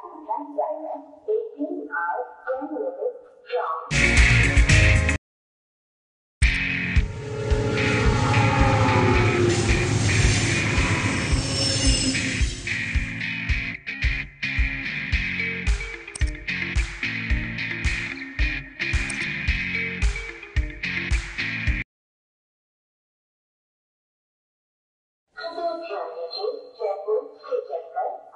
Passenger liner 18 hours 10